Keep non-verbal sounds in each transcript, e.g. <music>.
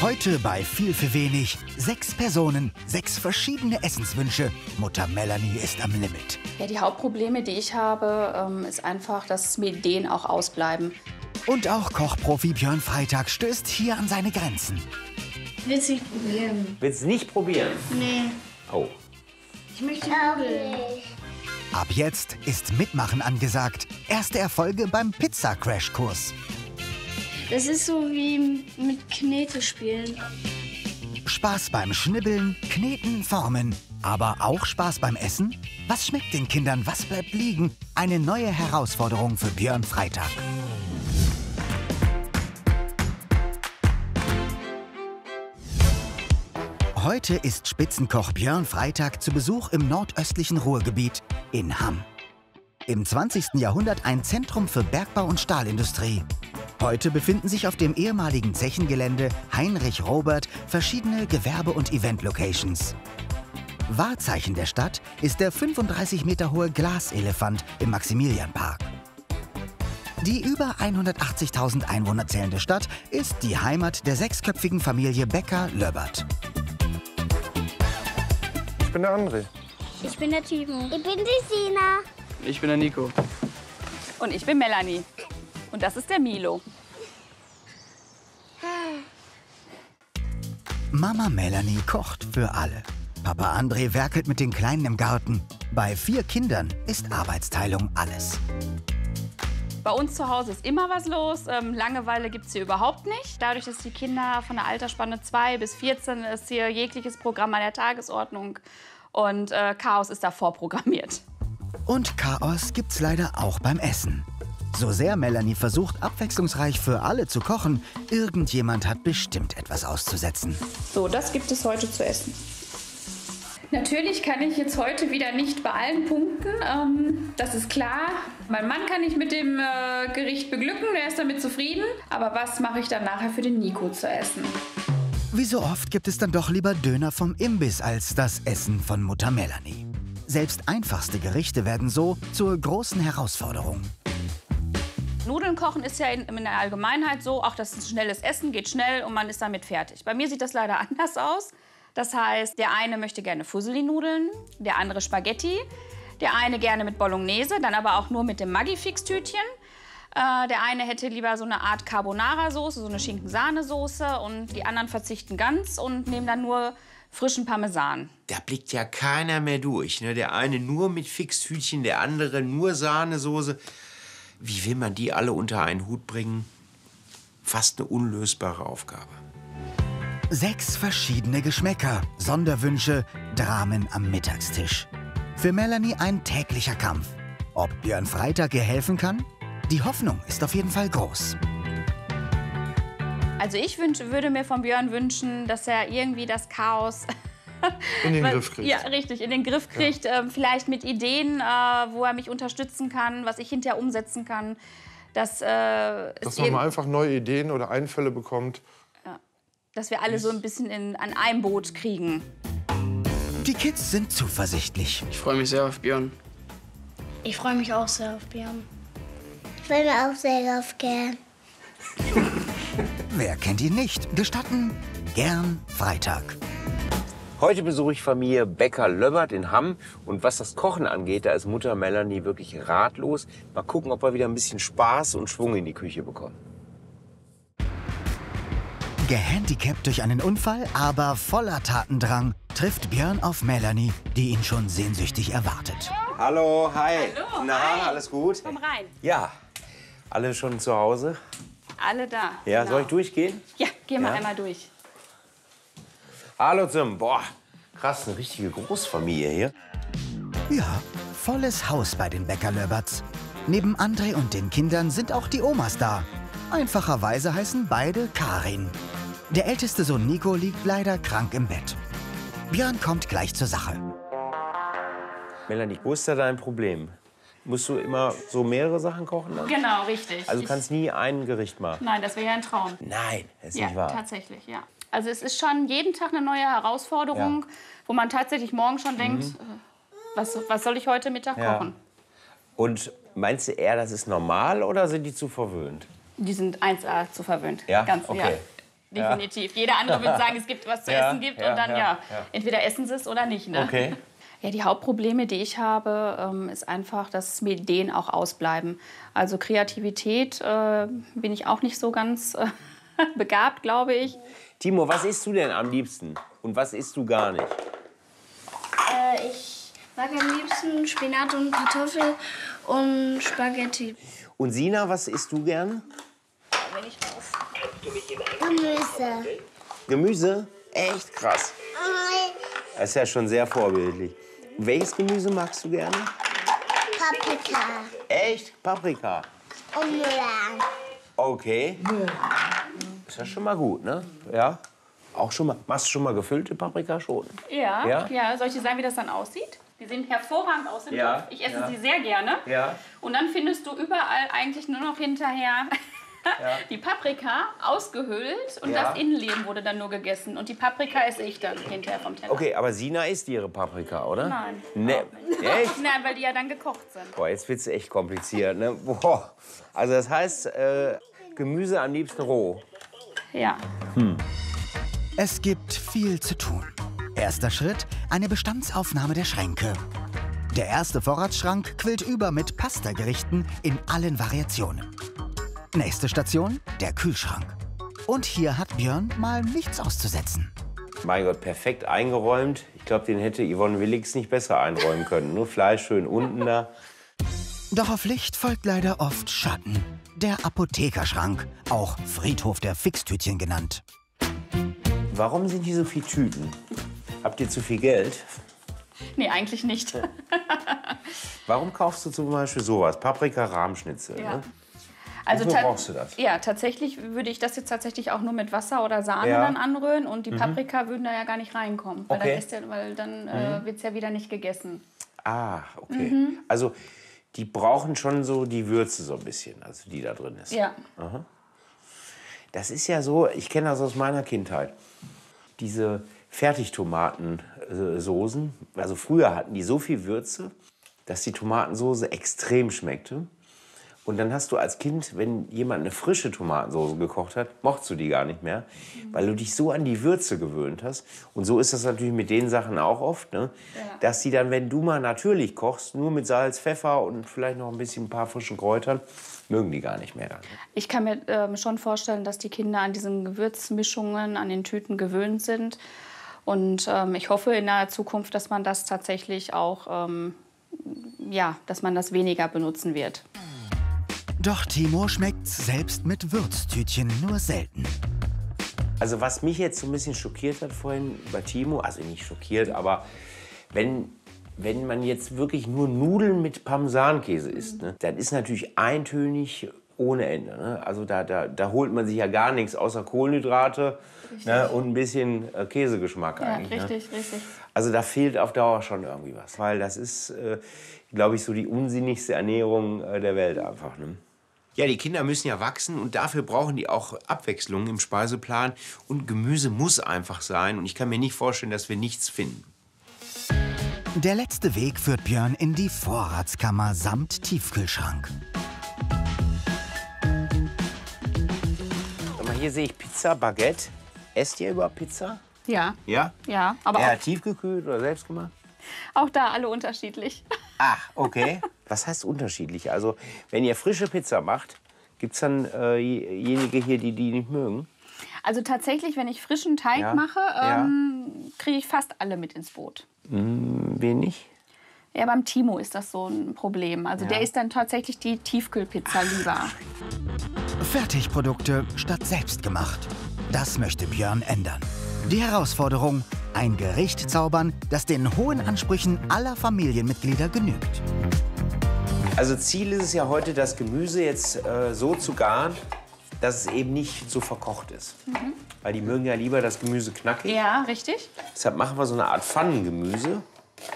Heute bei viel für wenig. Sechs Personen, sechs verschiedene Essenswünsche. Mutter Melanie ist am Limit. Ja, die Hauptprobleme, die ich habe, ähm, ist einfach, dass mir Ideen auch ausbleiben. Und auch Kochprofi Björn Freitag stößt hier an seine Grenzen. Willst du nicht probieren? Willst du nicht probieren? Nee. Oh. Ich möchte Nudeln. Ab jetzt ist Mitmachen angesagt. Erste Erfolge beim Pizza-Crash-Kurs. Das ist so wie mit Knete spielen. Spaß beim Schnibbeln, Kneten, Formen. Aber auch Spaß beim Essen? Was schmeckt den Kindern? Was bleibt liegen? Eine neue Herausforderung für Björn Freitag. Heute ist Spitzenkoch Björn Freitag zu Besuch im nordöstlichen Ruhrgebiet in Hamm. Im 20. Jahrhundert ein Zentrum für Bergbau und Stahlindustrie. Heute befinden sich auf dem ehemaligen Zechengelände Heinrich Robert verschiedene Gewerbe- und Event-Locations. Wahrzeichen der Stadt ist der 35 Meter hohe Glaselefant im Maximilianpark. Die über 180.000 Einwohner zählende Stadt ist die Heimat der sechsköpfigen Familie Becker-Löbbert. Ich bin der André. Ich bin der Timo. Ich bin die Sina. Ich bin der Nico. Und ich bin Melanie. Und das ist der Milo. Mama Melanie kocht für alle. Papa André werkelt mit den Kleinen im Garten. Bei vier Kindern ist Arbeitsteilung alles. Bei uns zu Hause ist immer was los. Ähm, Langeweile gibt es hier überhaupt nicht. Dadurch, dass die Kinder von der Altersspanne 2 bis 14 ist hier jegliches Programm an der Tagesordnung. Und äh, Chaos ist da vorprogrammiert. Und Chaos gibt's leider auch beim Essen. So sehr Melanie versucht, abwechslungsreich für alle zu kochen, irgendjemand hat bestimmt etwas auszusetzen. So, das gibt es heute zu essen. Natürlich kann ich jetzt heute wieder nicht bei allen punkten. Ähm, das ist klar. Mein Mann kann ich mit dem äh, Gericht beglücken, der ist damit zufrieden. Aber was mache ich dann nachher für den Nico zu essen? Wie so oft gibt es dann doch lieber Döner vom Imbiss als das Essen von Mutter Melanie. Selbst einfachste Gerichte werden so zur großen Herausforderung. Nudeln kochen ist ja in, in der Allgemeinheit so, auch das ist schnelles Essen, geht schnell und man ist damit fertig. Bei mir sieht das leider <laughs> anders aus. Das heißt, der eine möchte gerne Fusilli-Nudeln, der andere Spaghetti, der eine gerne mit Bolognese, dann aber auch nur mit dem Maggi-Fix-Tütchen. Äh, der eine hätte lieber so eine Art Carbonara-Soße, so eine Schinken-Sahne-Soße und die anderen verzichten ganz und nehmen dann nur frischen Parmesan. Da blickt ja keiner mehr durch. Ne? Der eine nur mit Fixtütchen, der andere nur Sahnesoße. Wie will man die alle unter einen Hut bringen? Fast eine unlösbare Aufgabe. Sechs verschiedene Geschmäcker, Sonderwünsche, Dramen am Mittagstisch. Für Melanie ein täglicher Kampf. Ob Björn Freitag ihr helfen kann? Die Hoffnung ist auf jeden Fall groß. Also ich wünsch, würde mir von Björn wünschen, dass er irgendwie das Chaos <laughs> In den Griff kriegt. Ja, richtig, in den Griff kriegt. Ähm, vielleicht mit Ideen, äh, wo er mich unterstützen kann, was ich hinterher umsetzen kann. Dass, äh, Dass man mal einfach neue Ideen oder Einfälle bekommt. dass wir alle so ein bisschen in, an einem Boot kriegen. Die Kids sind zuversichtlich. Ich freue mich sehr auf Björn. Ich freue mich auch sehr auf Björn. Ich will auch sehr auf gern. <laughs> Wer kennt ihn nicht? Gestatten? Gern Freitag. Heute besuche ich Familie Becker-Löbbert in Hamm. Und was das Kochen angeht, da ist Mutter Melanie wirklich ratlos. Mal gucken, ob wir wieder ein bisschen Spaß und Schwung in die Küche bekommen. Gehandicapt durch einen Unfall, aber voller Tatendrang, trifft Björn auf Melanie, die ihn schon sehnsüchtig erwartet. Hallo, hi. Hallo, Na, hi. alles gut? Komm rein. Ja. Alle schon zu Hause? Alle da. Ja, Genau. soll ich durchgehen? Ja, geh mal Ja? einmal durch. Hallo zusammen. Boah, krass, eine richtige Großfamilie hier. Ja, volles Haus bei den Bäckerlöberts. Neben André und den Kindern sind auch die Omas da. Einfacherweise heißen beide Karin. Der älteste Sohn Nico liegt leider krank im Bett. Björn kommt gleich zur Sache. Melanie, wo ist da dein Problem? Musst du immer so mehrere Sachen kochen dann? Genau, richtig. Also du kannst nie ein Gericht machen? Nein, das wäre ja ein Traum. Nein, das ist Ja, nicht wahr. tatsächlich, ja. Also es ist schon jeden Tag eine neue Herausforderung, wo man tatsächlich morgen schon denkt, äh, was, was soll ich heute Mittag Mhm. Ja. kochen? Und meinst du eher, das ist normal oder sind die zu verwöhnt? Die sind 1A zu verwöhnt. Ja? Ganz, okay. ja. definitiv. Jeder andere würde sagen, es gibt was zu Ja, essen gibt ja, und dann ja, ja, ja. entweder essen sie es oder nicht. Ne? Okay. <laughs> Ja, die Hauptprobleme, die ich habe, ähm, ist einfach, dass mir Ideen auch ausbleiben. Also Kreativität äh, bin ich auch nicht so ganz äh, <laughs> begabt, glaube ich. Timo, was isst du denn am liebsten? Und was isst du gar nicht? Äh, ich mag am liebsten Spinat und Kartoffel und Spaghetti. Und Sina, was isst du gern? Gemüse. Gemüse? Echt krass. Das ist ja schon sehr vorbildlich. Welches Gemüse magst du gerne? Paprika. Echt? Paprika. Und Möhren. Okay. Ist ja schon mal gut, ne? Ja. Auch schon mal. Machst du schon mal gefüllte Paprikaschoten? Ja, Ja? ja. Soll ich dir sagen, wie das dann aussieht? Die sehen hervorragend aus im Ja, Topf. Ich esse ja. sie sehr gerne. Ja. Und dann findest du überall eigentlich nur noch hinterher <laughs> die Paprika ausgehöhlt und Ja. das Innenleben wurde dann nur gegessen. Und die Paprika esse ich dann hinterher vom Teller. Okay, aber Sina isst ihre Paprika, oder? Nein. Ne. Echt? <laughs> Nein, weil die ja dann gekocht sind. Boah, jetzt wird's echt kompliziert, ne? Boah. Also das heißt, äh, Gemüse am liebsten roh. Ja. Es gibt viel zu tun. Erster Schritt, eine Bestandsaufnahme der Schränke. Der erste Vorratsschrank quillt über mit Pastagerichten in allen Variationen. Nächste Station, der Kühlschrank. Und hier hat Björn mal nichts auszusetzen. Mein Gott, perfekt eingeräumt. Ich glaube, den hätte Yvonne Willix nicht besser einräumen können. Nur Fleisch schön unten da. Doch auf Licht folgt leider oft Schatten. Der Apothekerschrank, auch Friedhof der Fixtütchen genannt. Warum sind hier so viele Tüten? Habt ihr zu viel Geld? Nee, eigentlich nicht. Warum kaufst du zum Beispiel sowas? Paprika, Rahmschnitzel. Ja. Ne? Also Wofür brauchst du das? Ja, tatsächlich würde ich das jetzt tatsächlich auch nur mit Wasser oder Sahne Ja. Mhm. dann anrühren und die Paprika würden da ja gar nicht reinkommen, weil Okay. Mhm. dann, ja, dann äh, wird es ja wieder nicht gegessen. Ah, okay. Mhm. Also die brauchen schon so die Würze so ein bisschen, also die da drin ist. Ja. Das ist ja so, ich kenne das aus meiner Kindheit. Diese Fertigtomatensoßen, also früher hatten die so viel Würze, dass die Tomatensoße extrem schmeckte. Und dann hast du als Kind, wenn jemand eine frische Tomatensoße gekocht hat, mochtest du die gar nicht mehr, weil du dich so an die Würze gewöhnt hast. Und so ist das natürlich mit den Sachen auch oft, ne? dass die dann, wenn du mal natürlich kochst, nur mit Salz, Pfeffer und vielleicht noch ein bisschen ein paar frischen Kräutern, mögen die gar nicht mehr dann. Ich kann mir ähm, schon vorstellen, dass die Kinder an diesen Gewürzmischungen, an den Tüten gewöhnt sind. Und ähm, ich hoffe in der Zukunft, dass man das tatsächlich auch, ähm, ja, dass man das weniger benutzen wird. Doch Timo schmeckt's selbst mit Würztütchen nur selten. Also was mich jetzt so ein bisschen schockiert hat vorhin bei Timo, also nicht schockiert, aber wenn, wenn man jetzt wirklich nur Nudeln mit Parmesankäse isst, ne, dann ist natürlich eintönig ohne Ende. Ne? Also da, da, da holt man sich ja gar nichts außer Kohlenhydrate ne, und ein bisschen äh, Käsegeschmack Ja, eigentlich. Ne? richtig, richtig. Also da fehlt auf Dauer schon irgendwie was, weil das ist, äh, glaube ich, so die unsinnigste Ernährung äh, der Welt einfach. Ne? Ja, die Kinder müssen ja wachsen und dafür brauchen die auch Abwechslung im Speiseplan. Und Gemüse muss einfach sein. Und ich kann mir nicht vorstellen, dass wir nichts finden. Der letzte Weg führt Björn in die Vorratskammer samt Tiefkühlschrank. Hier sehe ich Pizza, Baguette. Esst ihr überhaupt Pizza? Ja, Ja? ja, aber Ja, auch, tiefgekühlt oder selbst gemacht? auch da alle unterschiedlich. Ach, okay. <laughs> Was heißt unterschiedlich? Also, wenn ihr frische Pizza macht, gibt es dann äh, jenige hier, die die nicht mögen? Also tatsächlich, wenn ich frischen Teig Ja, mache, ja. ähm, kriege ich fast alle mit ins Boot. Wenig? Ja, beim Timo ist das so ein Problem. Also der isst dann tatsächlich die Tiefkühlpizza lieber. Fertigprodukte statt selbstgemacht. Das möchte Björn ändern. Die Herausforderung, ein Gericht zaubern, das den hohen Ansprüchen aller Familienmitglieder genügt. Also Ziel ist es ja heute, das Gemüse jetzt äh, so zu garen, dass es eben nicht so verkocht ist. Weil die mögen ja lieber das Gemüse knackig. Ja, richtig. Deshalb machen wir so eine Art Pfannengemüse.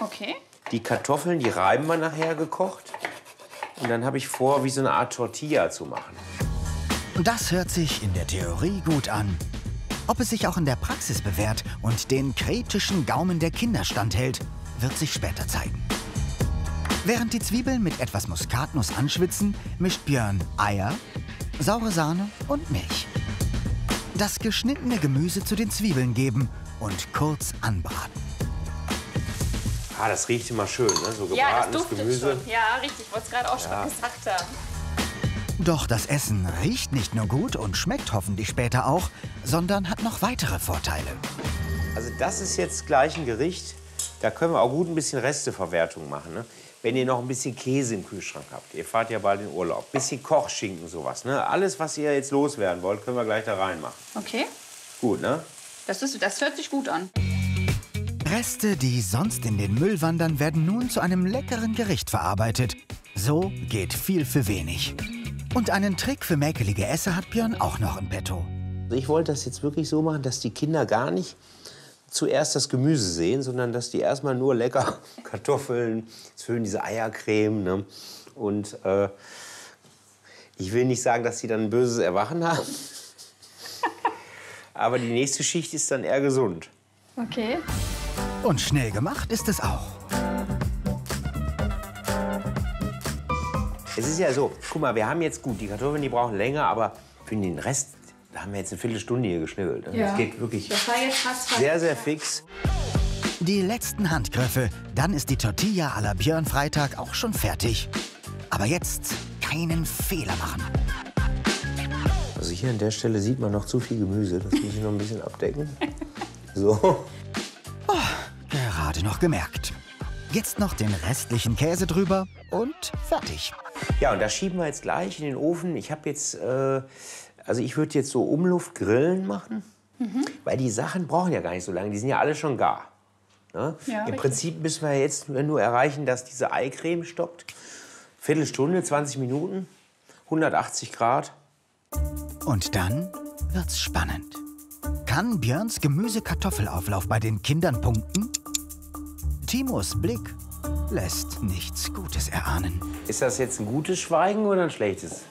Okay. Die Kartoffeln, die reiben wir nachher gekocht. Und dann habe ich vor, wie so eine Art Tortilla zu machen. Das hört sich in der Theorie gut an. Ob es sich auch in der Praxis bewährt und den kretischen Gaumen der Kinder standhält, wird sich später zeigen. Während die Zwiebeln mit etwas Muskatnuss anschwitzen, mischt Björn Eier, saure Sahne und Milch. Das geschnittene Gemüse zu den Zwiebeln geben und kurz anbraten. Ah, das riecht immer schön, ne? So Ja, das gebratenes duftet Gemüse. schon. Ja, richtig. Ich wollte es gerade auch schon gesagt haben. Doch das Essen riecht nicht nur gut und schmeckt hoffentlich später auch, sondern hat noch weitere Vorteile. Also das ist jetzt gleich ein Gericht, da können wir auch gut ein bisschen Resteverwertung machen. Ne? Wenn ihr noch ein bisschen Käse im Kühlschrank habt, ihr fahrt ja bald in Urlaub, bisschen Kochschinken, sowas. Ne? Alles, was ihr jetzt loswerden wollt, können wir gleich da reinmachen. Okay. Gut, ne? Das, ist, das hört sich gut an. Reste, die sonst in den Müll wandern, werden nun zu einem leckeren Gericht verarbeitet. So geht viel für wenig. Und einen Trick für mäkelige Esser hat Björn auch noch im Petto. Ich wollte das jetzt wirklich so machen, dass die Kinder gar nicht zuerst das Gemüse sehen, sondern dass die erstmal nur lecker <laughs> Kartoffeln, schön diese Eiercreme. Ne? Und äh, ich will nicht sagen, dass sie dann ein böses Erwachen haben. <laughs> Aber die nächste Schicht ist dann eher gesund. Okay. Und schnell gemacht ist es auch. Es ist ja so, guck mal, wir haben jetzt gut, die Kartoffeln, die brauchen länger, aber für den Rest, da haben wir jetzt eine Viertelstunde hier geschnibbelt. ne? Das geht wirklich Das war jetzt fast sehr, sehr fix. Die letzten Handgriffe, dann ist die Tortilla à la Björn Freitag auch schon fertig. Aber jetzt keinen Fehler machen. Also hier an der Stelle sieht man noch zu viel Gemüse. Das muss ich noch ein bisschen abdecken. <laughs> So. Gerade noch gemerkt. Jetzt noch den restlichen Käse drüber und fertig. Ja, und das schieben wir jetzt gleich in den Ofen. Ich habe jetzt, äh, also ich würde jetzt so Umluftgrillen machen, weil die Sachen brauchen ja gar nicht so lange. Die sind ja alle schon gar. Ne? Ja, Im richtig. Prinzip müssen wir jetzt nur erreichen, dass diese Eicreme stockt. Viertelstunde, 20 Minuten, 180 Grad. Und dann wird's spannend. Kann Björns Gemüse-Kartoffelauflauf bei den Kindern punkten? Timos Blick lässt nichts Gutes erahnen. Ist das jetzt ein gutes Schweigen oder ein schlechtes?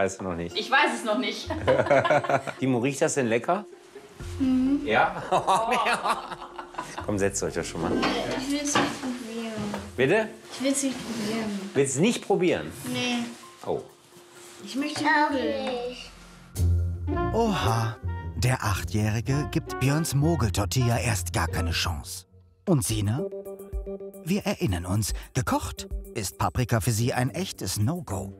Weißt du noch nicht. ich weiß es noch nicht. <laughs> Timo, riecht das denn lecker? Ja? <laughs> Komm, setzt euch doch schon mal. Ich will es nicht probieren. Bitte? Ich will es nicht probieren. Willst du nicht probieren? Nee. Oh. Ich möchte Nudeln. Oha, der Achtjährige gibt Björns Mogeltortilla erst gar keine Chance. Und Sina? Wir erinnern uns, gekocht ist Paprika für sie ein echtes No-Go.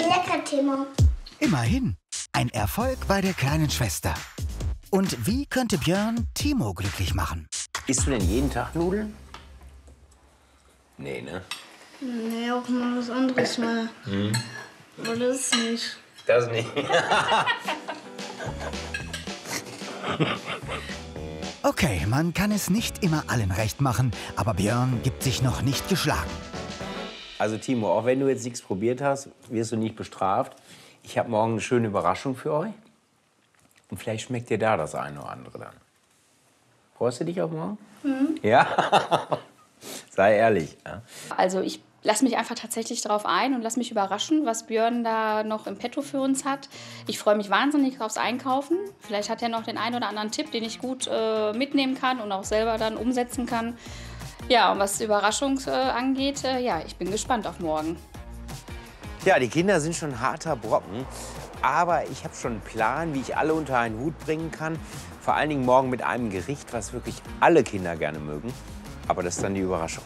Lecker, Timo. Immerhin, ein Erfolg bei der kleinen Schwester. Und wie könnte Björn Timo glücklich machen? Isst du denn jeden Tag Nudeln? Nee, ne? Nee, auch mal was anderes <laughs> mal. Aber das nicht. Das nicht. <laughs> Okay, man kann es nicht immer allen recht machen, aber Björn gibt sich noch nicht geschlagen. Also Timo, auch wenn du jetzt nichts probiert hast, wirst du nicht bestraft. Ich habe morgen eine schöne Überraschung für euch. Und vielleicht schmeckt dir da das eine oder andere dann. Freust du dich auf morgen? Ja? <laughs> Sei ehrlich. Ja? Also ich lasse mich einfach tatsächlich darauf ein und lasse mich überraschen, was Björn da noch im Petto für uns hat. Ich freue mich wahnsinnig aufs Einkaufen. Vielleicht hat er noch den einen oder anderen Tipp, den ich gut äh, mitnehmen kann und auch selber dann umsetzen kann. Ja, und was die Überraschung äh, angeht, äh, ja, ich bin gespannt auf morgen. Ja, die Kinder sind schon harter Brocken. Aber ich habe schon einen Plan, wie ich alle unter einen Hut bringen kann. Vor allen Dingen morgen mit einem Gericht, was wirklich alle Kinder gerne mögen. Aber das ist dann die Überraschung.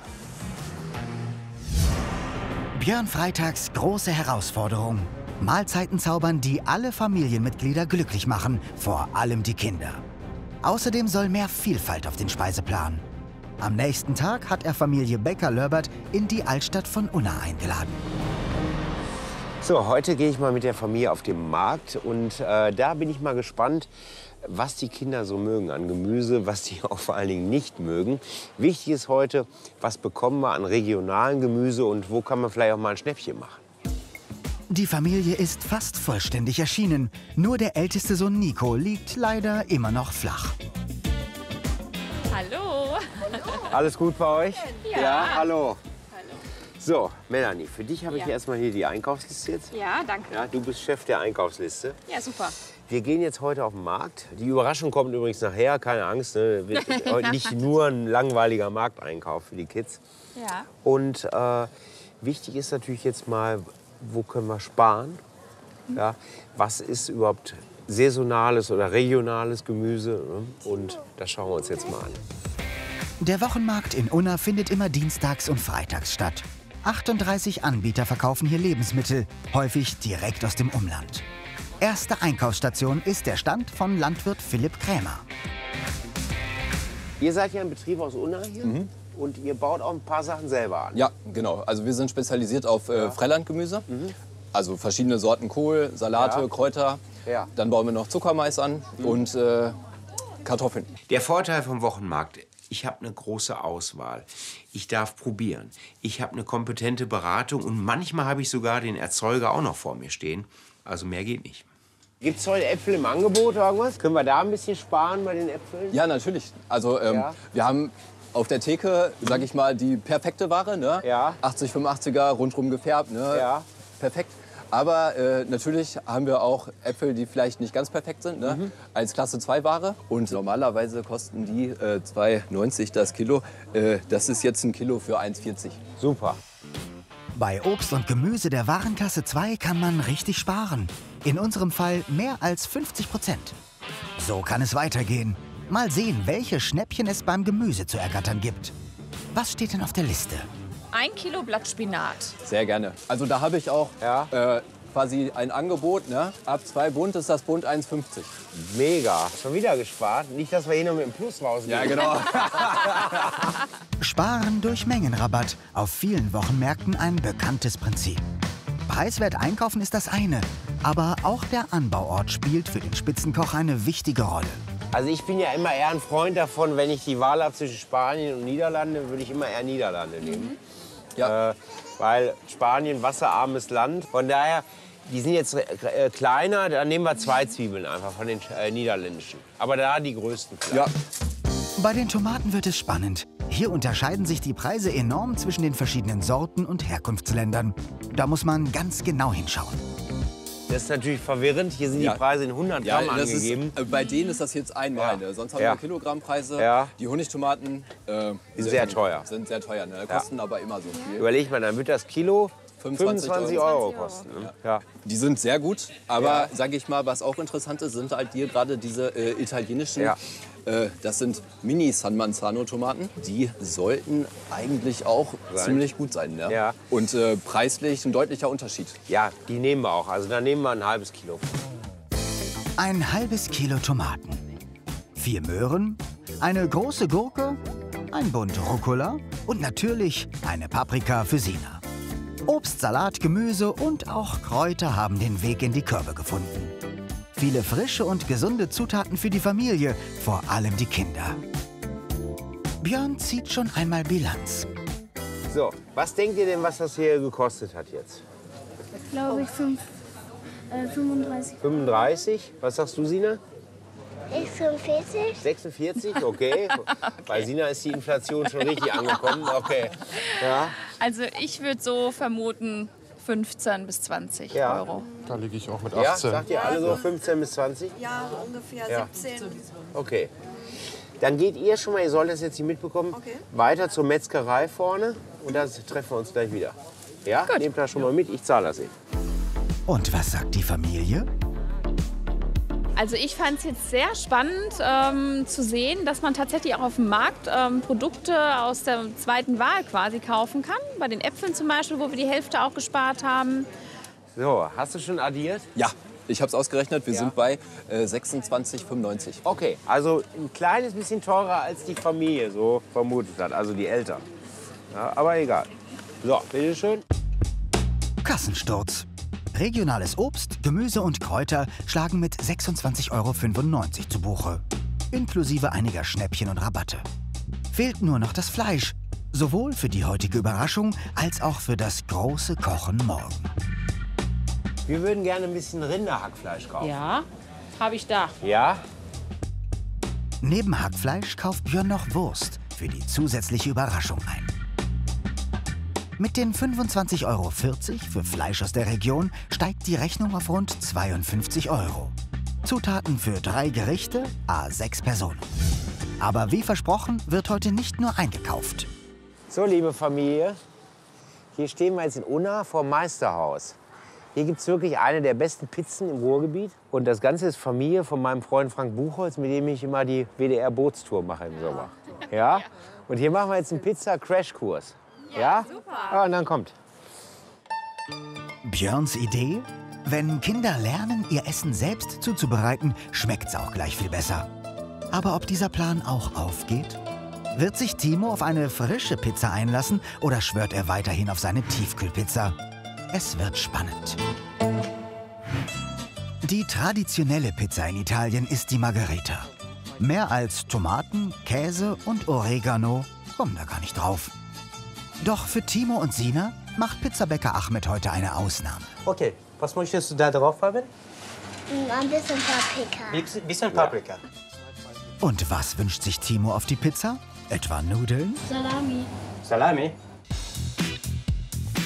Björn Freitags große Herausforderung. Mahlzeiten zaubern, die alle Familienmitglieder glücklich machen, vor allem die Kinder. Außerdem soll mehr Vielfalt auf den Speiseplan. Am nächsten Tag hat er Familie Becker-Lörbert in die Altstadt von Unna eingeladen. So, heute gehe ich mal mit der Familie auf den Markt und äh, da bin ich mal gespannt, was die Kinder so mögen an Gemüse, was die <laughs> auch vor allen Dingen nicht mögen. Wichtig ist heute, was bekommen wir an regionalen Gemüse und wo kann man vielleicht auch mal ein Schnäppchen machen. Die Familie ist fast vollständig erschienen. Nur der älteste Sohn Nico liegt leider immer noch flach. Hallo. Alles gut bei euch? Ja. hallo. So, Melanie, für dich habe ich Ja. erstmal hier die Einkaufsliste jetzt. Ja, danke. Ja, du bist Chef der Einkaufsliste. Ja, super. Wir gehen jetzt heute auf den Markt. Die Überraschung kommt übrigens nachher, keine Angst. Ne? Wird <laughs> heute nicht nur ein langweiliger Markteinkauf für die Kids. Ja. Und äh, wichtig ist natürlich jetzt mal, wo können wir sparen? Ja, was ist überhaupt saisonales oder regionales Gemüse? Ne? Und das schauen wir uns jetzt mal an. Der Wochenmarkt in Unna findet immer dienstags und freitags statt. 38 Anbieter verkaufen hier Lebensmittel, häufig direkt aus dem Umland. Erste Einkaufsstation ist der Stand von Landwirt Philipp Krämer. Ihr seid ja ein Betrieb aus Unna hier und ihr baut auch ein paar Sachen selber an. Ja, genau. Also wir sind spezialisiert auf äh, Freilandgemüse. Also verschiedene Sorten Kohl, Salate, Ja. Kräuter. Ja. Dann bauen wir noch Zuckermais an und äh, Kartoffeln. Der Vorteil vom Wochenmarkt, ich habe eine große Auswahl. Ich darf probieren. Ich habe eine kompetente Beratung und manchmal habe ich sogar den Erzeuger auch noch vor mir stehen. Also mehr geht nicht. Gibt es heute Äpfel im Angebot oder irgendwas? Können wir da ein bisschen sparen bei den Äpfeln? Ja, natürlich. Also ähm, Ja. wir haben auf der Theke, sag ich mal, die perfekte Ware. Ne? Ja. 80, 85er, rundrum gefärbt. Ne? Ja. Perfekt. Aber äh, natürlich haben wir auch Äpfel, die vielleicht nicht ganz perfekt sind, ne? Mhm. als Klasse 2 Ware. Und normalerweise kosten die äh, 2,90 das Kilo. Äh, das ist jetzt ein Kilo für 1,40. Super. Bei Obst und Gemüse der Warenklasse 2 kann man richtig sparen. In unserem Fall mehr als 50 Prozent. So kann es weitergehen. Mal sehen, welche Schnäppchen es beim Gemüse zu ergattern gibt. Was steht denn auf der Liste? Ein Kilo Blattspinat. Sehr gerne. Also da habe ich auch Ja. äh, quasi ein Angebot. Ne? Ab zwei Bund ist das Bund 1,50. Mega. Schon wieder gespart. Nicht, dass wir hier noch mit dem Plus rausgehen. Ja, genau. <laughs> Sparen durch Mengenrabatt. Auf vielen Wochenmärkten ein bekanntes Prinzip. Preiswert einkaufen ist das eine, aber auch der Anbauort spielt für den Spitzenkoch eine wichtige Rolle. Also ich bin ja immer eher ein Freund davon, wenn ich die Wahl habe zwischen Spanien und Niederlande, würde ich immer eher Niederlande nehmen. Ja. Äh, weil Spanien wasserarmes Land. Von daher, die sind jetzt äh, kleiner, dann nehmen wir zwei Zwiebeln einfach von den äh, niederländischen. Aber da die größten. vielleicht. ja. Bei den Tomaten wird es spannend. Hier unterscheiden sich die Preise enorm zwischen den verschiedenen Sorten und Herkunftsländern. Da muss man ganz genau hinschauen. Das ist natürlich verwirrend. Hier sind Ja. die Preise in 100 Ja, Gramm das ist, angegeben. äh, bei denen ist das jetzt einmal. Ja. Ne? Sonst haben Ja. wir Kilogrammpreise. Ja. Die Honigtomaten äh, sind sehr teuer. Sind sehr teuer, ne? kosten aber immer so viel. Überleg mal, dann wird das Kilo 25 25 Euro, kosten. Ne? Ja. Die sind sehr gut, aber sage ich mal, was auch interessant ist, sind halt hier gerade diese äh, italienischen. Ja. Äh, das sind Mini-San Manzano-Tomaten. Die sollten eigentlich auch Sein. ziemlich gut sein. Ne? Ja. Und äh, preislich ein deutlicher Unterschied. ja, die nehmen wir auch. Also da nehmen wir ein halbes Kilo. Ein halbes Kilo Tomaten, vier Möhren, eine große Gurke, ein Bund Rucola und natürlich eine Paprika für Sina. Obst, Salat, Gemüse und auch Kräuter haben den Weg in die Körbe gefunden. Viele frische und gesunde Zutaten für die Familie, vor allem die Kinder. Björn zieht schon einmal Bilanz. So, was denkt ihr denn, was das hier gekostet hat jetzt? Glaube ich fünf, äh, 35. 35? Was sagst du, Sina? Ich 45. 46? <laughs> Okay. Bei Sina ist die Inflation schon richtig angekommen. Okay. Ja. Also ich würde so vermuten 15 bis 20 Ja. Euro. Da liege ich auch mit Ja, 18. sagt ihr alle so 15 bis 20? Ja, so ungefähr Ja. 17. Okay. Dann geht ihr schon mal, ihr sollt das jetzt nicht mitbekommen, Okay. weiter zur Metzgerei vorne und da treffen wir uns gleich wieder. Ja? Nehmt das schon mal mit, ich zahle das eben. Und was sagt die Familie? Also ich fand es jetzt sehr spannend ähm, zu sehen, dass man tatsächlich auch auf dem Markt ähm, Produkte aus der zweiten Wahl quasi kaufen kann. Bei den Äpfeln zum Beispiel, wo wir die Hälfte auch gespart haben. So, hast du schon addiert? Ja, ich habe es ausgerechnet. Wir Ja. sind bei äh, 26,95. Okay, also ein kleines bisschen teurer als die Familie so vermutet hat, also die Eltern. Ja, aber egal. So, bitteschön. Kassensturz. Regionales Obst, Gemüse und Kräuter schlagen mit 26,95 Euro zu Buche. Inklusive einiger Schnäppchen und Rabatte. Fehlt nur noch das Fleisch. Sowohl für die heutige Überraschung als auch für das große Kochen morgen. Wir würden gerne ein bisschen Rinderhackfleisch kaufen. Ja, habe ich da. Ja? Neben Hackfleisch kauft Björn noch Wurst für die zusätzliche Überraschung ein. Mit den 25,40 Euro für Fleisch aus der Region steigt die Rechnung auf rund 52 Euro. Zutaten für drei Gerichte, a sechs Personen. Aber wie versprochen wird heute nicht nur eingekauft. So, liebe Familie, hier stehen wir jetzt in Unna vor dem Meisterhaus. Hier gibt es wirklich eine der besten Pizzen im Ruhrgebiet. Und das Ganze ist Familie von meinem Freund Frank Buchholz, mit dem ich immer die WDR-Bootstour mache im Sommer. Ja? Und hier machen wir jetzt einen Pizza-Crashkurs. Ja? Super. Ja, und dann kommt. Björns Idee? Wenn Kinder lernen, ihr Essen selbst zuzubereiten, schmeckt's auch gleich viel besser. Aber ob dieser Plan auch aufgeht? Wird sich Timo auf eine frische Pizza einlassen oder schwört er weiterhin auf seine Tiefkühlpizza? Es wird spannend. Die traditionelle Pizza in Italien ist die Margherita. Mehr als Tomaten, Käse und Oregano kommen da gar nicht drauf. Doch für Timo und Sina macht Pizzabäcker Ahmed heute eine Ausnahme. Okay, was möchtest du da drauf haben? Ein bisschen Paprika. Bisschen Paprika. Und was wünscht sich Timo auf die Pizza? Etwa Nudeln? Salami. Salami?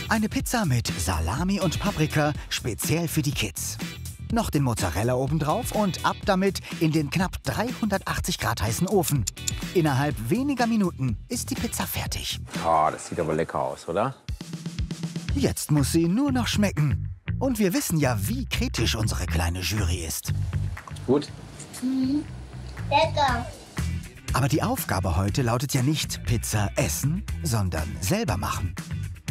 Eine Pizza mit Salami und Paprika, speziell für die Kids. Noch den Mozzarella obendrauf und ab damit in den knapp 380 Grad heißen Ofen. Innerhalb weniger Minuten ist die Pizza fertig. Oh, das sieht aber lecker aus, oder? Jetzt muss sie nur noch schmecken. Und wir wissen ja, wie kritisch unsere kleine Jury ist. Gut. Lecker. Aber die Aufgabe heute lautet ja nicht Pizza essen, sondern selber machen.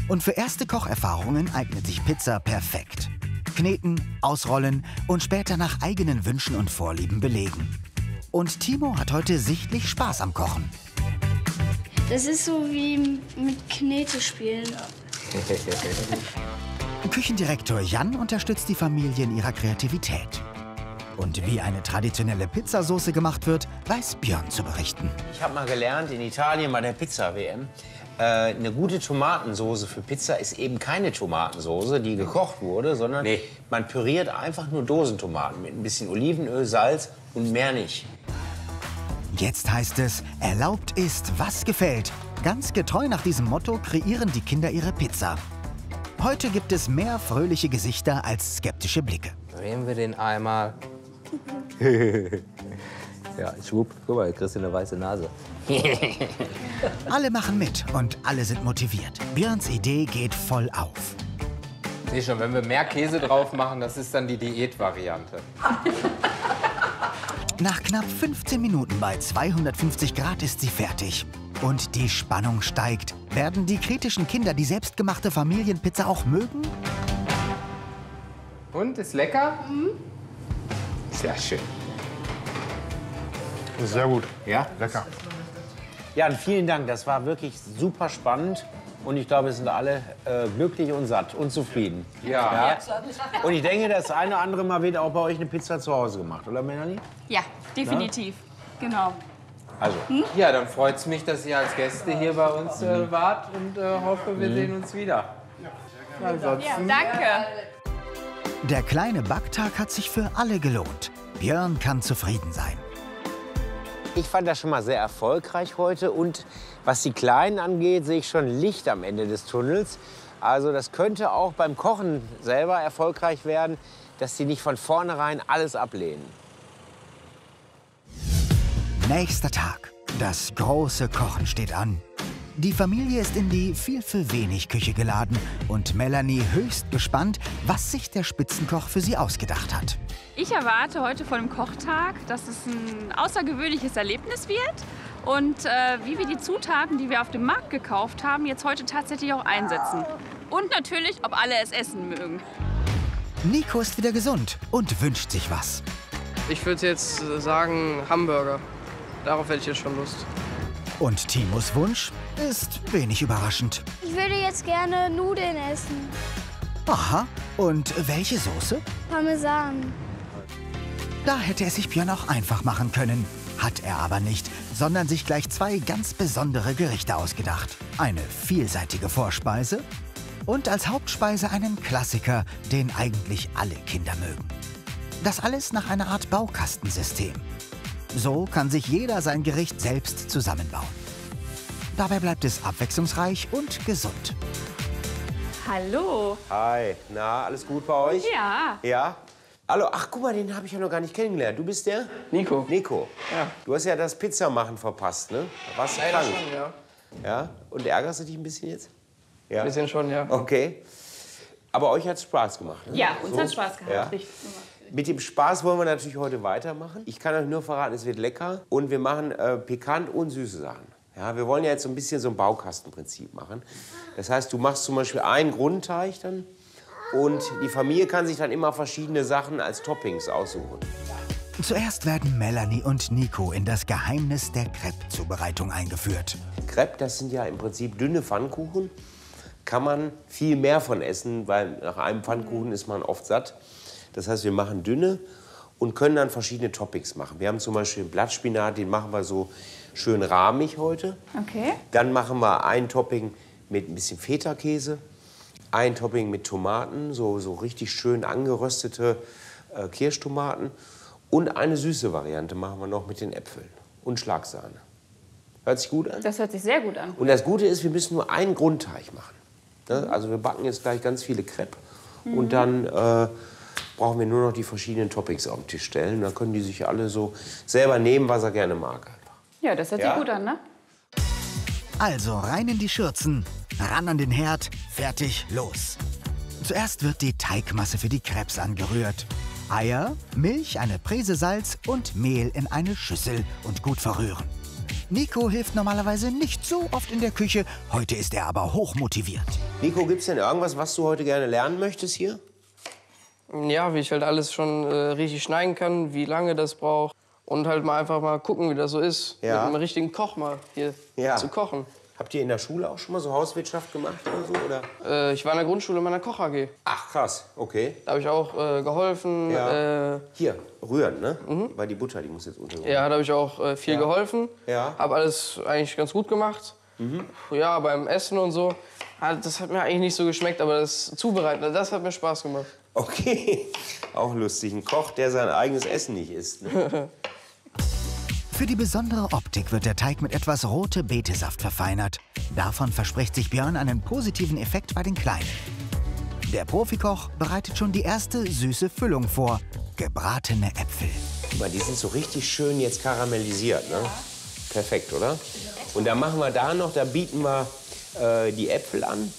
Und für erste Kocherfahrungen eignet sich Pizza perfekt. Kneten, ausrollen und später nach eigenen Wünschen und Vorlieben belegen. Und Timo hat heute sichtlich Spaß am Kochen. Das ist so wie mit Knete spielen. <laughs> Küchendirektor Jan unterstützt die Familie in ihrer Kreativität. Und wie eine traditionelle Pizzasauce gemacht wird, weiß Björn zu berichten. Ich habe mal gelernt in Italien bei der Pizza-WM, äh, eine gute Tomatensauce für Pizza ist eben keine Tomatensauce, die gekocht wurde, sondern Nee. man püriert einfach nur Dosentomaten mit ein bisschen Olivenöl, Salz und mehr nicht. Jetzt heißt es, erlaubt ist, was gefällt. Ganz getreu nach diesem Motto kreieren die Kinder ihre Pizza. Heute gibt es mehr fröhliche Gesichter als skeptische Blicke. Drehen wir den einmal. <laughs> ja, schwupp. Guck mal, kriegst du eine weiße Nase. <laughs> Alle machen mit und alle sind motiviert. Björns Idee geht voll auf. Sieh schon, wenn wir mehr Käse drauf machen, das ist dann die Diätvariante. <laughs> Nach knapp 15 Minuten bei 250 Grad ist sie fertig. Und die Spannung steigt. Werden die kritischen Kinder die selbstgemachte Familienpizza auch mögen? Und, ist lecker? Sehr schön. Sehr gut. Ja? Lecker. Ja, und vielen Dank. Das war wirklich super spannend. Und ich glaube, wir sind alle äh, glücklich und satt und zufrieden. Ja. Und ich denke, das eine oder andere Mal wird auch bei euch eine Pizza zu Hause gemacht, oder Melanie? Ja, definitiv. Genau. Also, Ja, dann freut es mich, dass ihr als Gäste hier bei uns äh, wart und äh, hoffe, wir sehen uns wieder. Ansonsten Danke. Der kleine Backtag hat sich für alle gelohnt. Björn kann zufrieden sein. Ich fand das schon mal sehr erfolgreich heute. Und was die Kleinen angeht, sehe ich schon Licht am Ende des Tunnels. Also das könnte auch beim Kochen selber erfolgreich werden, dass sie nicht von vornherein alles ablehnen. Nächster Tag. Das große Kochen steht an. Die Familie ist in die viel für wenig Küche geladen und Melanie höchst gespannt, was sich der Spitzenkoch für sie ausgedacht hat. Ich erwarte heute vor dem Kochtag, dass es ein außergewöhnliches Erlebnis wird und äh, wie wir die Zutaten, die wir auf dem Markt gekauft haben, jetzt heute tatsächlich auch einsetzen. Und natürlich, ob alle es essen mögen. Nico ist wieder gesund und wünscht sich was. Ich würde jetzt sagen Hamburger. Darauf hätte ich jetzt schon Lust. Und Timos Wunsch ist wenig überraschend. Ich würde jetzt gerne Nudeln essen. Aha, und welche Soße? Parmesan. Da hätte es sich Björn auch einfach machen können. Hat er aber nicht, sondern sich gleich zwei ganz besondere Gerichte ausgedacht. Eine vielseitige Vorspeise und als Hauptspeise einen Klassiker, den eigentlich alle Kinder mögen. Das alles nach einer Art Baukastensystem. So kann sich jeder sein Gericht selbst zusammenbauen. Dabei bleibt es abwechslungsreich und gesund. Hallo. Hi, na, alles gut bei euch? Ja. Ja? Hallo, ach guck mal, den habe ich ja noch gar nicht kennengelernt. Du bist der? Nico. Nico. Ja. Du hast ja das Pizzamachen verpasst, ne? Da warst du krank. ja. Ja? Und ärgerst du dich ein bisschen jetzt? Ja. Ein bisschen schon, ja. Okay. Aber euch hat es Spaß gemacht. Ne? Ja, uns So? hat Spaß gehabt. Ja. Mit dem Spaß wollen wir natürlich heute weitermachen. Ich kann euch nur verraten, es wird lecker. Und wir machen äh, pikant und süße Sachen. Ja, wir wollen ja jetzt so ein bisschen so ein Baukastenprinzip machen. Das heißt, du machst zum Beispiel einen Grundteig dann und die Familie kann sich dann immer verschiedene Sachen als Toppings aussuchen. Zuerst werden Melanie und Nico in das Geheimnis der Crepe-Zubereitung eingeführt. Crepe, das sind ja im Prinzip dünne Pfannkuchen. Kann man viel mehr von essen, weil nach einem Pfannkuchen ist man oft satt. Das heißt, wir machen dünne und können dann verschiedene Toppings machen. Wir haben zum Beispiel den Blattspinat, den machen wir so schön rahmig heute. Okay. Dann machen wir ein Topping mit ein bisschen Feta-Käse, ein Topping mit Tomaten, so, so richtig schön angeröstete äh, Kirschtomaten. Und eine süße Variante machen wir noch mit den Äpfeln und Schlagsahne. Hört sich gut an? Das hört sich sehr gut an. Und das Gute ist, wir müssen nur einen Grundteig machen. Ne? Also wir backen jetzt gleich ganz viele Crepe Mhm. und dann äh, brauchen wir nur noch die verschiedenen Toppings auf den Tisch stellen. Dann können die sich alle so selber nehmen, was er gerne mag. Ja, das hört Ja? sich gut an, ne? Also rein in die Schürzen, ran an den Herd, fertig, los. Zuerst wird die Teigmasse für die Crepes angerührt. Eier, Milch, eine Prise Salz und Mehl in eine Schüssel und gut verrühren. Nico hilft normalerweise nicht so oft in der Küche, heute ist er aber hochmotiviert. Nico, gibt es denn irgendwas, was du heute gerne lernen möchtest hier? Ja, wie ich halt alles schon äh, richtig schneiden kann, wie lange das braucht. Und halt mal einfach mal gucken, wie das so ist, Ja. mit einem richtigen Koch mal hier Ja. zu kochen. Habt ihr in der Schule auch schon mal so Hauswirtschaft gemacht oder so? Oder? Äh, ich war in der Grundschule in meiner Koch AG. Ach krass, okay. Da habe ich auch äh, geholfen. Ja. Äh, Hier, rühren, ne? Weil die Butter, die muss jetzt unter. ja, da habe ich auch äh, viel Ja. geholfen. Ja. Habe alles eigentlich ganz gut gemacht. Ja, beim Essen und so. ah, Das hat mir eigentlich nicht so geschmeckt, aber das Zubereiten, das hat mir Spaß gemacht. Okay, auch lustig. Ein Koch, der sein eigenes Essen nicht isst. Ne? <laughs> Für die besondere Optik wird der Teig mit etwas rote Betesaft verfeinert. Davon verspricht sich Björn einen positiven Effekt bei den Kleinen. Der Profikoch bereitet schon die erste süße Füllung vor. Gebratene Äpfel. Guck mal, die sind so richtig schön jetzt karamellisiert, ne? Perfekt, oder? Und dann machen wir da noch, da bieten wir äh, die Äpfel an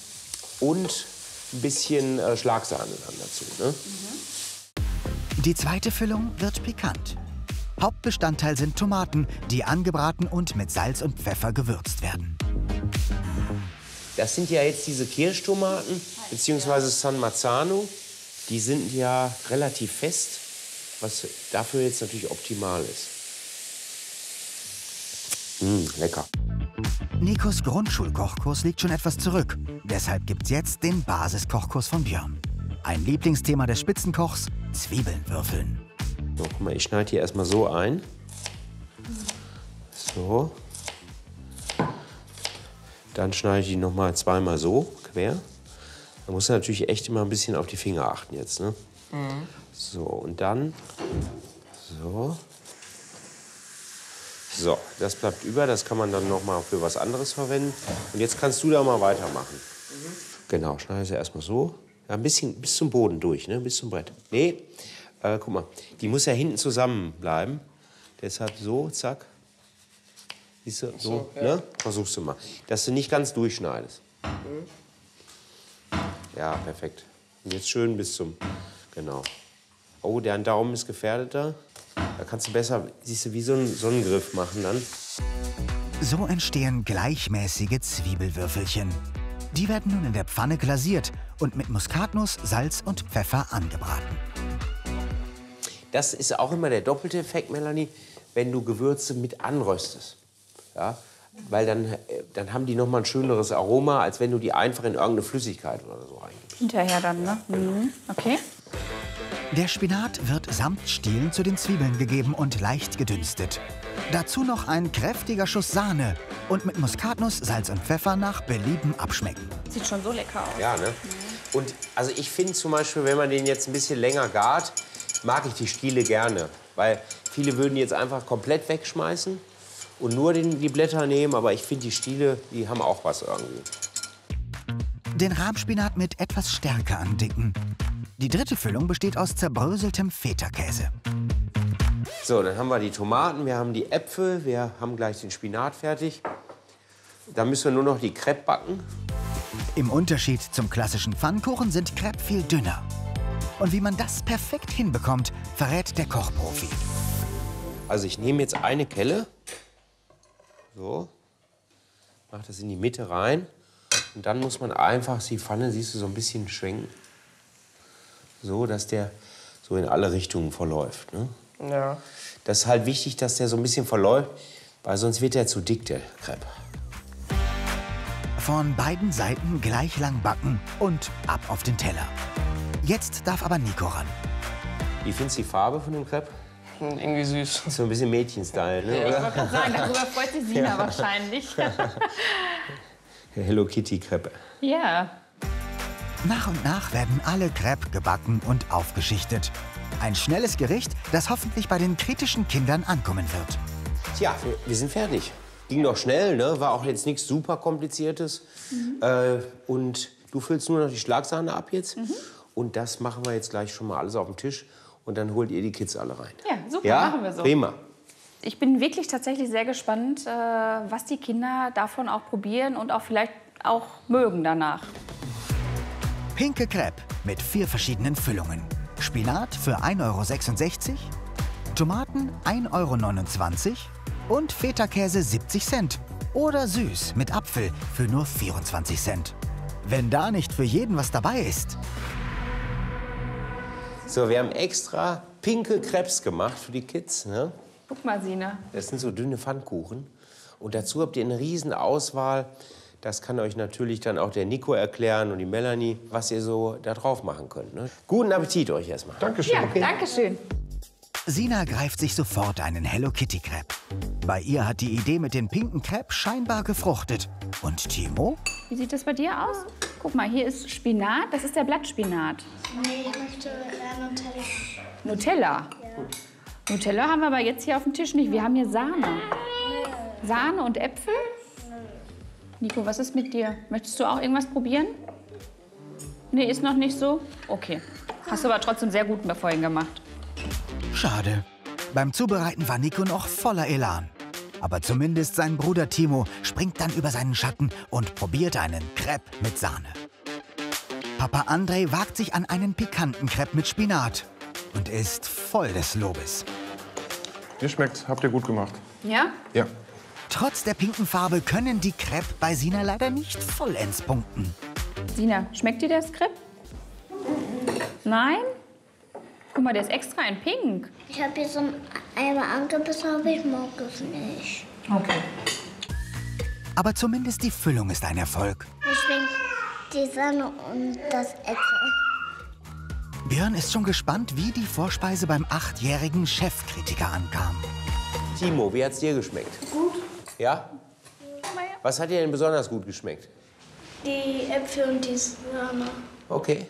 und ein bisschen äh, Schlagsahne dann dazu, ne? Die zweite Füllung wird pikant. Hauptbestandteil sind Tomaten, die angebraten und mit Salz und Pfeffer gewürzt werden. Das sind ja jetzt diese Kirschtomaten, beziehungsweise San Marzano. Die sind ja relativ fest, was dafür jetzt natürlich optimal ist. Mmh, lecker. Nikos Grundschulkochkurs liegt schon etwas zurück. Deshalb gibt's jetzt den Basiskochkurs von Björn. Ein Lieblingsthema des Spitzenkochs, Zwiebeln würfeln. So, guck mal, ich schneide hier erstmal so ein. So. Dann schneide ich die noch mal zweimal so quer. Da muss man natürlich echt immer ein bisschen auf die Finger achten jetzt, ne? So, und dann so. So, das bleibt über, das kann man dann noch mal für was anderes verwenden. Und jetzt kannst du da mal weitermachen. Genau, schneide sie erstmal so. Ja, ein bisschen bis zum Boden durch, ne? bis zum Brett. Nee, äh, guck mal, die muss ja hinten zusammenbleiben. Deshalb so, zack. Siehst du, so, so, ja. ne? Versuchst du mal. Dass du nicht ganz durchschneidest. Ja, perfekt. Und jetzt schön bis zum, genau. Oh, der Daumen ist gefährdeter. Da kannst du besser, siehst du, wie so einen Sonnengriff machen dann. So entstehen gleichmäßige Zwiebelwürfelchen. Die werden nun in der Pfanne glasiert und mit Muskatnuss, Salz und Pfeffer angebraten. Das ist auch immer der doppelte Effekt, Melanie, wenn du Gewürze mit anröstest. Ja? Weil dann, äh, dann haben die noch mal ein schöneres Aroma, als wenn du die einfach in irgendeine Flüssigkeit oder so reingibst. Hinterher dann, ne? Mhm. Okay. Der Spinat wird samt Stielen zu den Zwiebeln gegeben und leicht gedünstet. Dazu noch ein kräftiger Schuss Sahne und mit Muskatnuss, Salz und Pfeffer nach Belieben abschmecken. Sieht schon so lecker aus. Ja, ne? Und also ich finde zum Beispiel, wenn man den jetzt ein bisschen länger gart, mag ich die Stiele gerne. Weil viele würden jetzt einfach komplett wegschmeißen und nur den, die Blätter nehmen. Aber ich finde, die Stiele, die haben auch was irgendwie. Den Rahmspinat mit etwas Stärke andicken. Die dritte Füllung besteht aus zerbröseltem Feta-Käse. So, dann haben wir die Tomaten, wir haben die Äpfel, wir haben gleich den Spinat fertig. Dann müssen wir nur noch die Crepe backen. Im Unterschied zum klassischen Pfannkuchen sind Crepe viel dünner. Und wie man das perfekt hinbekommt, verrät der Kochprofi. Also ich nehme jetzt eine Kelle. So. Mach das in die Mitte rein. Und dann muss man einfach die Pfanne, siehst du, so ein bisschen schwenken. So, dass der so in alle Richtungen verläuft. Ne? Ja. Das ist halt wichtig, dass der so ein bisschen verläuft, weil sonst wird der zu dick, der Crepe. Von beiden Seiten gleich lang backen und ab auf den Teller. Jetzt darf aber Nico ran. Wie findest du die Farbe von dem Crepe? Irgendwie süß. So ein bisschen Mädchen-Style, ne? Ich oder? wollte gerade sagen, darüber freut sich Sina <laughs> Ja. wahrscheinlich. Hello Kitty Crepe. ja. Nach und nach werden alle Crepe gebacken und aufgeschichtet. Ein schnelles Gericht, das hoffentlich bei den kritischen Kindern ankommen wird. Tja, wir, sind fertig. Ging doch schnell, ne? War auch jetzt nichts super kompliziertes. Äh, und du füllst nur noch die Schlagsahne ab jetzt. Und das machen wir jetzt gleich schon mal alles auf den Tisch. Und dann holt ihr die Kids alle rein. Ja, super, ja? machen wir so. Prima. Ich bin wirklich tatsächlich sehr gespannt, äh, was die Kinder davon auch probieren und auch vielleicht auch mögen danach. Pinke Crepe mit vier verschiedenen Füllungen. Spinat für 1,66 Euro, Tomaten 1,29 Euro und Feta-Käse 70 Cent. Oder süß mit Apfel für nur 24 Cent. Wenn da nicht für jeden was dabei ist. So, wir haben extra pinke Crepes gemacht für die Kids. Ne? Guck mal, Sina. Das sind so dünne Pfannkuchen. Und dazu habt ihr eine riesen Auswahl. Das kann euch natürlich dann auch der Nico erklären und die Melanie, was ihr so da drauf machen könnt. Ne? Guten Appetit euch erstmal. Dankeschön. Ja, danke schön. Sina greift sich sofort einen Hello Kitty Crepe. Bei ihr hat die Idee mit den pinken Crepe scheinbar gefruchtet. Und Timo? Wie sieht das bei dir aus? Guck mal, hier ist Spinat. Das ist der Blattspinat. Nee, ich möchte Nutella. Nutella. Nutella haben wir aber jetzt hier auf dem Tisch nicht. Wir haben hier Sahne. Sahne und Äpfel? Nico, was ist mit dir? Möchtest du auch irgendwas probieren? Nee, ist noch nicht so? Okay. Hast du aber trotzdem sehr gut mir vorhin gemacht. Schade. Beim Zubereiten war Nico noch voller Elan. Aber zumindest sein Bruder Timo springt dann über seinen Schatten und probiert einen Crepe mit Sahne. Papa André wagt sich an einen pikanten Crepe mit Spinat und ist voll des Lobes. Mir schmeckt's. Habt ihr gut gemacht. Ja? Ja. Trotz der pinken Farbe können die Crepe bei Sina leider nicht vollends punkten. Sina, schmeckt dir das Crepe? Nein? Guck mal, der ist extra in Pink. Ich habe hier so ein einmal angebissen, aber ich mag es nicht. Okay. Aber zumindest die Füllung ist ein Erfolg. Mir schmeckt die Sahne und das Äpfel. Björn ist schon gespannt, wie die Vorspeise beim achtjährigen Chefkritiker ankam. Timo, wie hat's dir geschmeckt? Gut. Ja? Was hat dir denn besonders gut geschmeckt? Die Äpfel und die Sahne. Okay.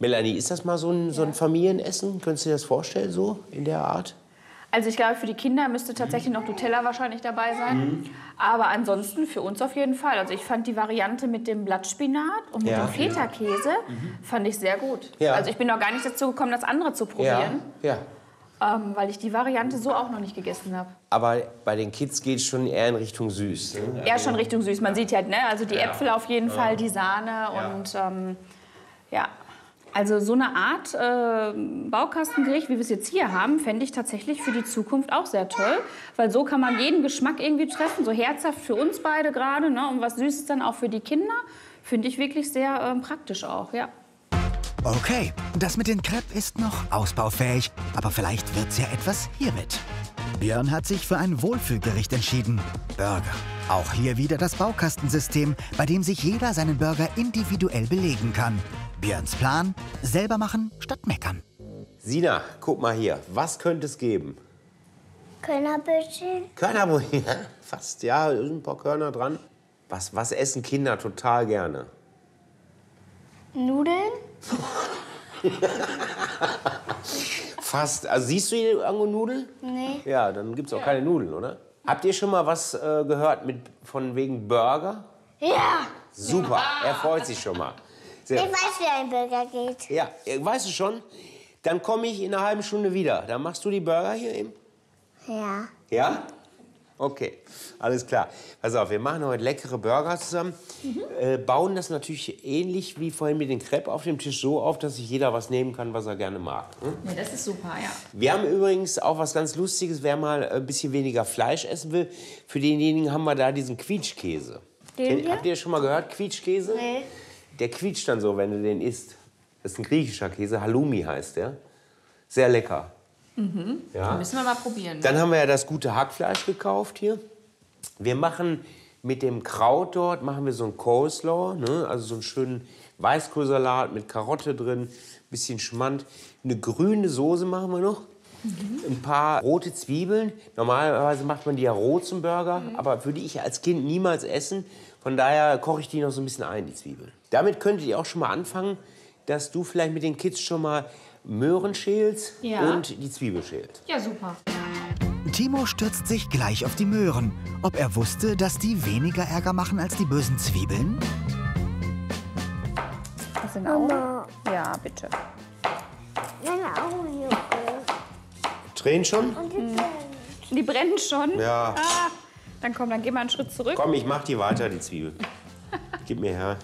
Melanie, ist das mal so ein, so ein Familienessen? Könntest du dir das vorstellen, so in der Art? Also ich glaube, für die Kinder müsste tatsächlich noch Nutella wahrscheinlich dabei sein. Mhm. Aber ansonsten für uns auf jeden Fall. Also ich fand die Variante mit dem Blattspinat und mit Ja. dem Feta-Käse fand ich sehr gut. Ja. Also ich bin noch gar nicht dazu gekommen, das andere zu probieren, Ja. Ähm, weil ich die Variante so auch noch nicht gegessen habe. Aber bei den Kids geht es schon eher in Richtung süß. Ne? Eher schon Richtung süß. Man sieht ja, ne? also die Ja. Äpfel auf jeden Ja. Fall, die Sahne und ähm, ja. Also so eine Art äh, Baukastengericht, wie wir es jetzt hier haben, fände ich tatsächlich für die Zukunft auch sehr toll. Weil so kann man jeden Geschmack irgendwie treffen, so herzhaft für uns beide gerade ne? und was Süßes dann auch für die Kinder. Finde ich wirklich sehr ähm, praktisch auch, ja. Okay, das mit den Crepe ist noch ausbaufähig, aber vielleicht wird's ja etwas hiermit. Björn hat sich für ein Wohlfühlgericht entschieden. Burger. Auch hier wieder das Baukastensystem, bei dem sich jeder seinen Burger individuell belegen kann. Björns Plan? Selber machen statt meckern. Sina, guck mal hier. Was könnte es geben? Körnerbüschel. Körnerbrötchen. <laughs> Fast, ja, da sind ein paar Körner dran. Was, was essen Kinder total gerne? Nudeln. <laughs> Fast. Also siehst du hier irgendwo Nudeln? Nee. Ja, dann gibt's auch keine Nudeln, oder? Habt ihr schon mal was äh, gehört mit, von wegen Burger? Ja. Super, er freut sich schon mal. Ich Sehr, weiß, wie ein Burger geht. ja, äh, weißt du schon? Dann komme ich in einer halben Stunde wieder. Dann machst du die Burger hier eben. Ja. Ja? Okay, alles klar. Pass auf, wir machen heute leckere Burger zusammen. Äh, bauen das natürlich ähnlich wie vorhin mit den Crepe auf dem Tisch so auf, dass sich jeder was nehmen kann, was er gerne mag. Ne? Ja, das ist super, ja. Wir haben übrigens auch was ganz Lustiges, wer mal ein bisschen weniger Fleisch essen will. Für denjenigen haben wir da diesen Quietschkäse. Den? Habt ihr schon mal gehört, Quietschkäse? Nee. Der quietscht dann so, wenn du den isst. Das ist ein griechischer Käse, Halloumi heißt der. Sehr lecker. Mhm. Ja. Müssen wir mal probieren. Dann haben wir ja das gute Hackfleisch gekauft hier. Wir machen mit dem Kraut dort machen wir so einen Coleslaw, ne? also so einen schönen Weißkohlsalat mit Karotte drin, bisschen Schmand. Eine grüne Soße machen wir noch. Ein paar rote Zwiebeln. Normalerweise macht man die ja roh zum Burger, aber würde ich als Kind niemals essen. Von daher koche ich die noch so ein bisschen ein, die Zwiebeln. Damit könntet ihr auch schon mal anfangen, dass du vielleicht mit den Kids schon mal Möhren schälst Ja. und die Zwiebel schälst. Ja, super. Timo stürzt sich gleich auf die Möhren. Ob er wusste, dass die weniger Ärger machen als die bösen Zwiebeln? Das sind Augen? Ja, bitte. Meine Augen jucken. Tränen schon? Und die brennen. Die brennen schon? Ja. Ah, dann komm, dann geh mal einen Schritt zurück. Komm, ich mach die weiter, die Zwiebel. Gib mir her.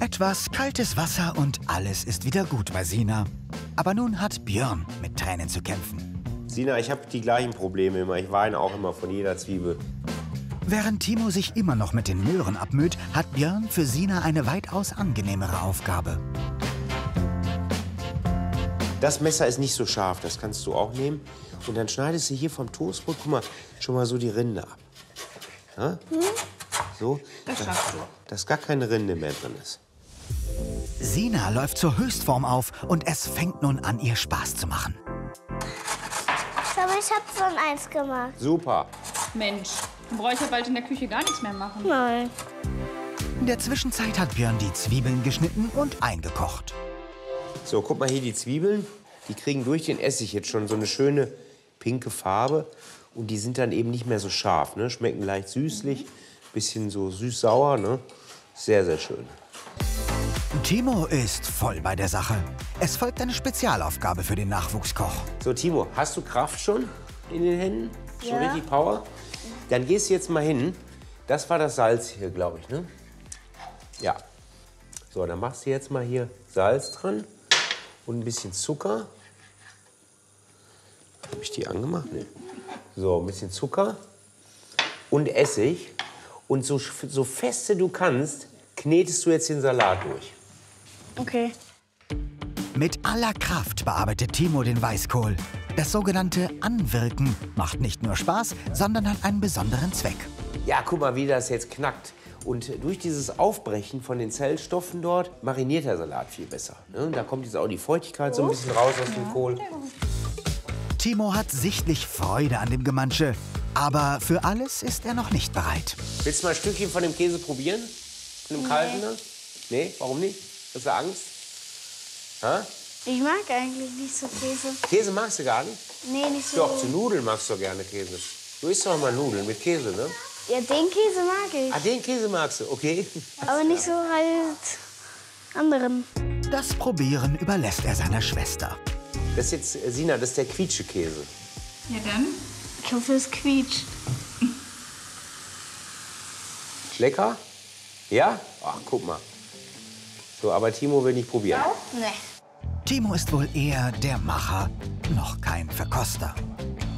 Etwas kaltes Wasser und alles ist wieder gut bei Sina. Aber nun hat Björn mit Tränen zu kämpfen. Sina, ich habe die gleichen Probleme immer. Ich weine auch immer von jeder Zwiebel. Während Timo sich immer noch mit den Möhren abmüht, hat Björn für Sina eine weitaus angenehmere Aufgabe. Das Messer ist nicht so scharf, das kannst du auch nehmen. Und dann schneidest du hier vom Toastbrot, guck mal, schon mal so die Rinde ab. Ja? So, Das schaffst du. dass gar keine Rinde mehr drin ist. Sina läuft zur Höchstform auf und es fängt nun an, ihr Spaß zu machen. Aber ich habe schon eins gemacht. Super. Mensch, dann brauche ich ja bald in der Küche gar nichts mehr machen. Nein. In der Zwischenzeit hat Björn die Zwiebeln geschnitten und eingekocht. So, guck mal hier die Zwiebeln. Die kriegen durch den Essig jetzt schon so eine schöne pinke Farbe. Und die sind dann eben nicht mehr so scharf. Ne? Schmecken leicht süßlich, bisschen so süß-sauer. Ne? Sehr, sehr schön. Timo ist voll bei der Sache. Es folgt eine Spezialaufgabe für den Nachwuchskoch. So, Timo, hast du Kraft schon in den Händen? Schon Ja. richtig Power? Dann gehst du jetzt mal hin. Das war das Salz hier, glaube ich, ne? Ja. So, dann machst du jetzt mal hier Salz dran und ein bisschen Zucker. Habe ich die angemacht? Nee. So, ein bisschen Zucker und Essig. Und so, so feste du kannst, knetest du jetzt den Salat durch. Okay. Mit aller Kraft bearbeitet Timo den Weißkohl. Das sogenannte Anwirken macht nicht nur Spaß, sondern hat einen besonderen Zweck. Ja, guck mal, wie das jetzt knackt. Und durch dieses Aufbrechen von den Zellstoffen dort mariniert der Salat viel besser. Ne? Da kommt jetzt auch die Feuchtigkeit so ein bisschen raus aus dem Kohl. Timo hat sichtlich Freude an dem Gemansche. Aber für alles ist er noch nicht bereit. Willst du mal ein Stückchen von dem Käse probieren? Von dem kalten? da? Nee, warum nicht? Hast du Angst? Ha? Ich mag eigentlich nicht so Käse. Käse magst du gar nicht? Nee, nicht so. Doch, zu Nudeln magst du doch gerne Käse. Du isst doch mal Nudeln mit Käse, ne? Ja, den Käse mag ich. Ah, den Käse magst du, okay. <laughs> Aber nicht so halt anderen. Das Probieren überlässt er seiner Schwester. Das ist jetzt, äh, Sina, das ist der Quietschekäse. Ja, dann. Ich hoffe, es quietscht. Lecker? Ja? Ach, guck mal. So, aber Timo will nicht probieren. Nee. Timo ist wohl eher der Macher, noch kein Verkoster.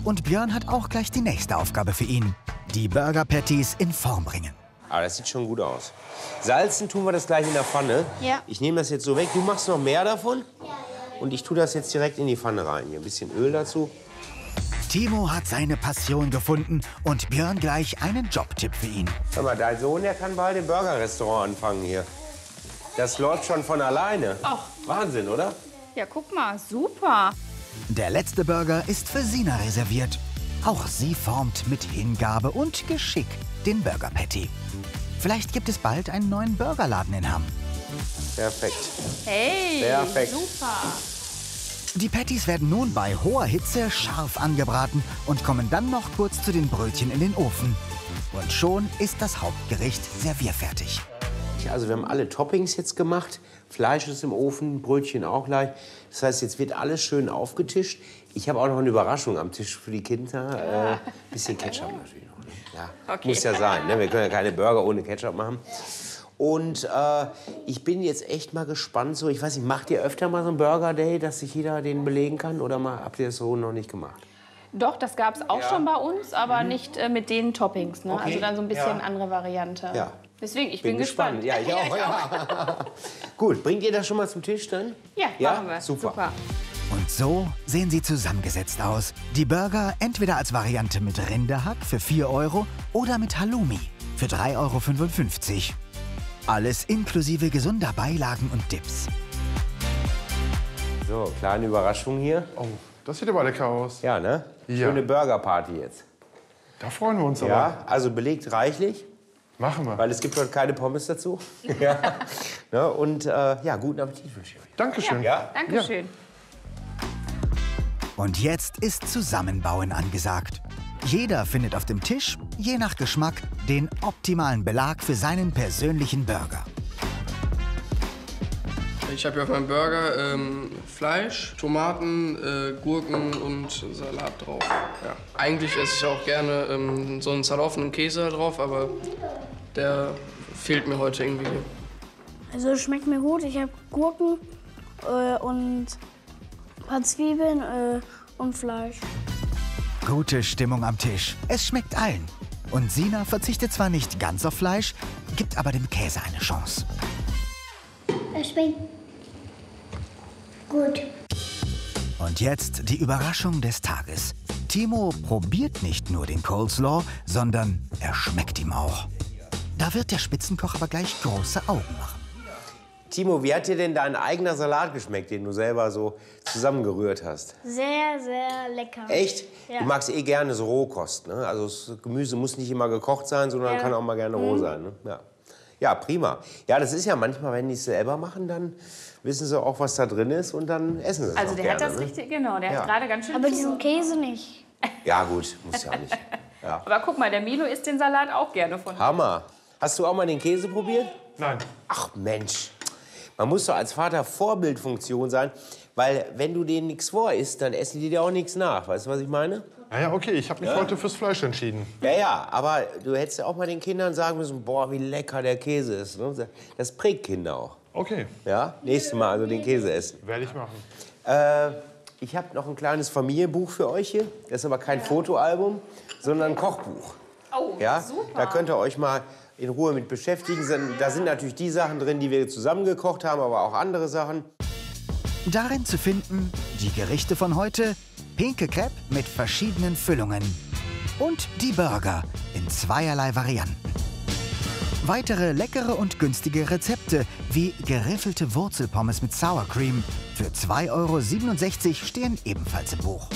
Und Björn hat auch gleich die nächste Aufgabe für ihn. Die Burger Patties in Form bringen. Aber das sieht schon gut aus. Salzen tun wir das gleich in der Pfanne. Ja. Ich nehme das jetzt so weg. Du machst noch mehr davon? Und ich tue das jetzt direkt in die Pfanne rein. Hier ein bisschen Öl dazu. Timo hat seine Passion gefunden und Björn gleich einen Jobtipp für ihn. Hör mal, dein Sohn, der kann bald im Burgerrestaurant anfangen hier. Das läuft schon von alleine. Ach. Wahnsinn, oder? Ja, guck mal, super. Der letzte Burger ist für Sina reserviert. Auch sie formt mit Hingabe und Geschick den Burger Patty. Vielleicht gibt es bald einen neuen Burgerladen in Hamm. Perfekt. Hey, Perfekt. super. Die Patties werden nun bei hoher Hitze scharf angebraten und kommen dann noch kurz zu den Brötchen in den Ofen. Und schon ist das Hauptgericht servierfertig. Fertig. Also wir haben alle Toppings jetzt gemacht. Fleisch ist im Ofen, Brötchen auch gleich. Das heißt, jetzt wird alles schön aufgetischt. Ich habe auch noch eine Überraschung am Tisch für die Kinder. Äh, bisschen Ketchup natürlich noch. Ne? Ja, Okay. Muss ja sein. Ne? Wir können ja keine Burger ohne Ketchup machen. Und äh, ich bin jetzt echt mal gespannt. So, ich weiß nicht, macht ihr öfter mal so einen Burger Day, dass sich jeder den belegen kann? Oder mal, habt ihr das so noch nicht gemacht? Doch, das gab es auch schon bei uns, aber nicht äh, mit den Toppings. Ne? Mhm. Okay. Also dann so ein bisschen Ja. andere Variante. Ja. Deswegen, ich bin, gespannt. Ja, ich auch. Ja. <laughs> Gut, bringt ihr das schon mal zum Tisch dann? Ja, Ja? machen wir. Super. Und so sehen sie zusammengesetzt aus. Die Burger entweder als Variante mit Rinderhack für 4 Euro oder mit Halloumi für 3,55 Euro. Alles inklusive gesunder Beilagen und Dips. So, kleine Überraschung hier. Oh, das sieht aber lecker aus. Ja, ne? Ja. Schöne Burgerparty jetzt. Da freuen wir uns aber. Ja, also belegt reichlich, Machen wir. weil es gibt heute keine Pommes dazu. <laughs> ja. Ne? Und äh, ja, guten Appetit wünsche ich euch. Dankeschön. Ja? Dankeschön. Und jetzt ist Zusammenbauen angesagt. Jeder findet auf dem Tisch, je nach Geschmack, den optimalen Belag für seinen persönlichen Burger. Ich habe hier auf meinem Burger ähm, Fleisch, Tomaten, äh, Gurken und Salat drauf. Ja. Eigentlich esse ich auch gerne ähm, so einen zerlaufenen Käse drauf, aber der fehlt mir heute irgendwie. Also es schmeckt mir gut. Ich habe Gurken äh, und ein paar Zwiebeln äh, und Fleisch. Gute Stimmung am Tisch. Es schmeckt allen. Und Sina verzichtet zwar nicht ganz auf Fleisch, gibt aber dem Käse eine Chance. Es schmeckt gut. Und jetzt die Überraschung des Tages. Timo probiert nicht nur den Coleslaw, sondern er schmeckt ihm auch. Da wird der Spitzenkoch aber gleich große Augen machen. Timo, wie hat dir denn dein eigener Salat geschmeckt, den du selber so zusammengerührt hast? Sehr, sehr lecker. Echt? Ja. Du magst eh gerne so Rohkost, ne? Also das Gemüse muss nicht immer gekocht sein, sondern Ja. kann auch mal gerne roh Mhm. sein. Ne? Ja. Ja, prima. Ja, das ist ja manchmal, wenn die es selber machen, dann wissen sie auch, was da drin ist und dann essen sie es Also auch der gerne. hat das ne? richtig, genau, der Ja. hat gerade ganz schön Aber diesen Käse nicht. Ja gut, muss ja nicht. Ja. <laughs> Aber guck mal, der Milo isst den Salat auch gerne von. Hammer. Hast du auch mal den Käse probiert? Nein. Ach Mensch, man muss doch als Vater Vorbildfunktion sein, weil wenn du denen nichts vor isst, dann essen die dir auch nichts nach. Weißt du, was ich meine? Na ja, okay, ich habe mich Ja. heute fürs Fleisch entschieden. Ja, ja, aber du hättest ja auch mal den Kindern sagen müssen, boah, wie lecker der Käse ist. ne? Das prägt Kinder auch. Okay, Ja, nächstes Mal also den Käse essen. werde ich machen. Äh, ich habe noch ein kleines Familienbuch für euch hier. Das ist aber kein Fotoalbum, sondern ein Kochbuch. Oh, Ja, super. da könnt ihr euch mal in Ruhe mit beschäftigen. Da sind natürlich die Sachen drin, die wir zusammen gekocht haben, aber auch andere Sachen. Darin zu finden die Gerichte von heute, pinke Crepe mit verschiedenen Füllungen und die Burger in zweierlei Varianten. Weitere leckere und günstige Rezepte wie geriffelte Wurzelpommes mit Sour Cream für 2,67 Euro stehen ebenfalls im Buch.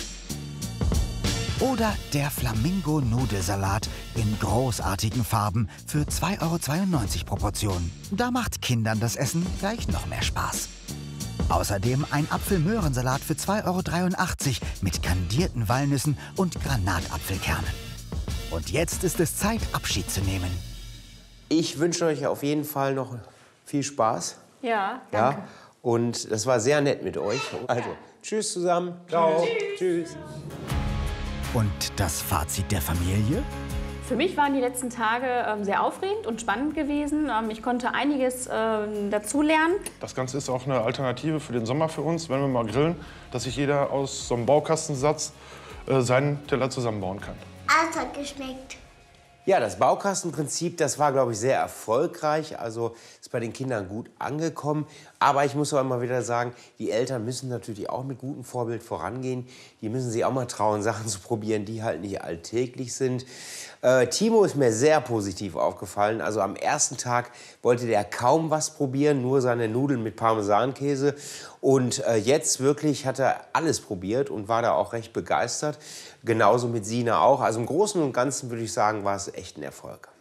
Oder der Flamingo-Nudelsalat in großartigen Farben für 2,92 Euro pro Portion. Da macht Kindern das Essen gleich noch mehr Spaß. Außerdem ein Apfel-Möhrensalat für 2,83 Euro mit kandierten Walnüssen und Granatapfelkernen. Und jetzt ist es Zeit, Abschied zu nehmen. Ich wünsche euch auf jeden Fall noch viel Spaß. Ja, danke. Ja, und das war sehr nett mit euch. Also, tschüss zusammen. Ciao. Tschüss. Und das Fazit der Familie? Für mich waren die letzten Tage ähm, sehr aufregend und spannend gewesen. Ähm, ich konnte einiges ähm, dazulernen. Das Ganze ist auch eine Alternative für den Sommer für uns, wenn wir mal grillen, dass sich jeder aus so einem Baukastensatz äh, seinen Teller zusammenbauen kann. Alles hat geschmeckt. Ja, das Baukastenprinzip, das war, glaube ich, sehr erfolgreich. Also ist bei den Kindern gut angekommen. Aber ich muss auch immer wieder sagen, die Eltern müssen natürlich auch mit gutem Vorbild vorangehen. Die müssen sich auch mal trauen, <laughs> Sachen zu probieren, die halt nicht alltäglich sind. Äh, Timo ist mir sehr positiv aufgefallen. Also am ersten Tag wollte der kaum was probieren, nur seine Nudeln mit Parmesankäse. Und äh, jetzt wirklich hat er alles probiert und war da auch recht begeistert. Genauso mit Sina auch. Also im Großen und Ganzen würde ich sagen, war es echt ein Erfolg.